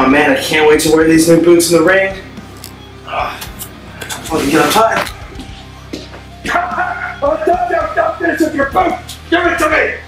Oh man, I can't wait to wear these new boots in the ring. Oh, let me get on time. Oh, don't, don't, don't finish with your boot! Give it to me!